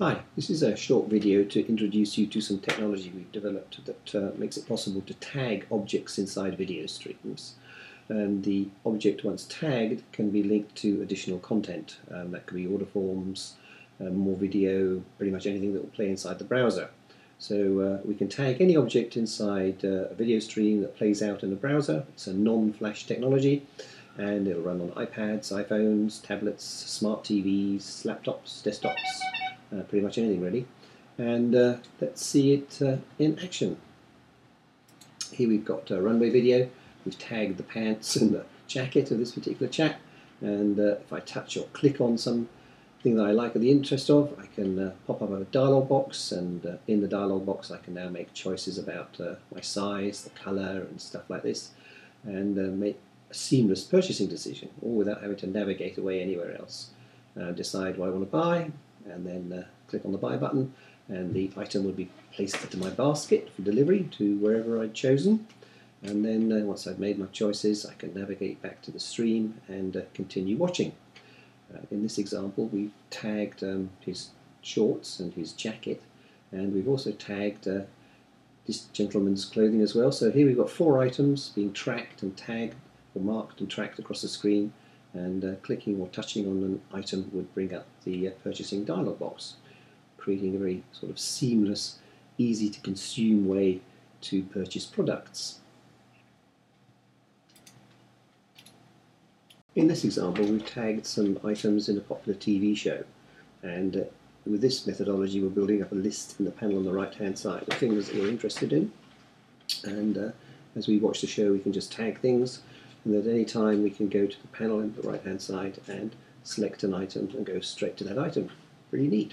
Hi, this is a short video to introduce you to some technology we've developed that uh, makes it possible to tag objects inside video streams. And the object, once tagged, can be linked to additional content. Um, that could be order forms, um, more video, pretty much anything that will play inside the browser. So uh, we can tag any object inside uh, a video stream that plays out in the browser. It's a non-flash technology and it'll run on iPads, iPhones, tablets, smart TVs, laptops, desktops, pretty much anything really. And uh, let's see it uh, in action. Here we've got a runway video. We've tagged the pants and the jacket of this particular chap. And uh, if I touch or click on something that I like or the interest of, I can uh, pop up a dialog box. And uh, in the dialog box, I can now make choices about my size, the color, and stuff like this. And make a seamless purchasing decision, all without having to navigate away anywhere else. decide what I want to buy, and then uh, click on the buy button and the item would be placed into my basket for delivery to wherever I'd chosen. And then uh, once I've made my choices I can navigate back to the stream and uh, continue watching. Uh, in this example we've tagged um, his shorts and his jacket and we've also tagged uh, this gentleman's clothing as well. So here we've got four items being tracked and tagged or marked and tracked across the screen and uh, clicking or touching on an item would bring up the uh, purchasing dialog box, creating a very sort of seamless, easy to consume way to purchase products. In this example, we've tagged some items in a popular TV show, and uh, with this methodology, we're building up a list in the panel on the right-hand side of things that we're interested in. And uh, as we watch the show, we can just tag things and at any time we can go to the panel in the right hand side and select an item and go straight to that item. Pretty neat.